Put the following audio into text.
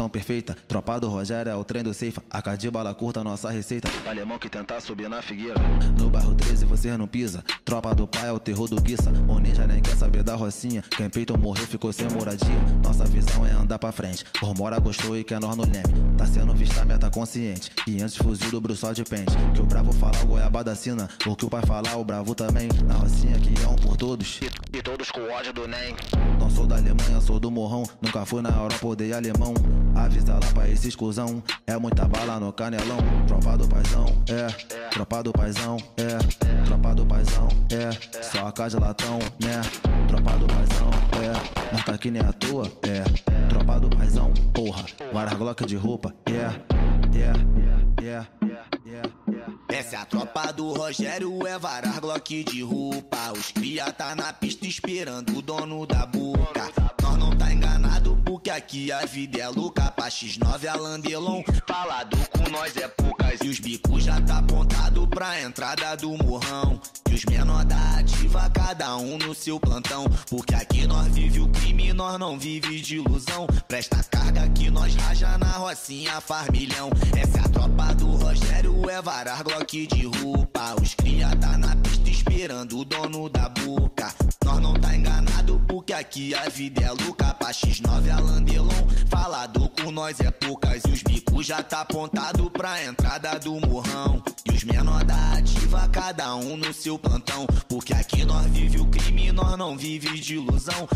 gestão perfeita. Tropa do Rogério é o trem do Ceifa. A de bala curta, nossa receita. Alemão que tentar subir na figueira. No bairro 13 você não pisa. Tropa do pai é o terror do Guiça. O ninja nem quer saber da rocinha. Quem peito morreu ficou sem moradia. Nossa visão é andar pra frente. Por mora gostou e quer nós no leme. Tá sendo vista meta consciente. E antes fuzil do Bruxo de pente. Que o bravo falar o goiabada sina. O que o pai falar, o bravo também. Na rocinha que é um por todos. E, e todos com ódio do NEM. Não sou da Alemanha, sou do Morrão. Nunca fui na Europa, odeio alemão. Avisa lá pra esse escusão. É muita bala no canelão. Tropa do paizão, é. Tropa do paizão, é. Tropa do paizão, é. Só a casa latão, né? Tropa do paizão, é. Marca que nem a tua, é. Tropa do paizão, porra. Várias glock de roupa, yeah. Yeah, yeah, yeah, yeah. Essa é a tropa do Rogério, é varar Glock de roupa. Os cria tá na pista esperando o dono da boca. Porque aqui a vida é louca. Pra X9 a Landelon, falado com nós é poucas. E os bicos já tá apontado pra entrada do morrão. E os menor da ativa, cada um no seu plantão. Porque aqui nós vive o crime, nós não vive de ilusão. Presta carga que nós raja na rocinha, farmilhão. Essa é a tropa do Rogério, é varar Glock de roupa. Os cria tá na pista esperando o dono da boca. Aqui a vida é louca. Pra X9 a Landelon, falado com nós é poucas. E os bicos já tá apontado pra entrada do morrão. E os menor da ativa, cada um no seu plantão. Porque aqui nós vive o crime, nós não vive de ilusão.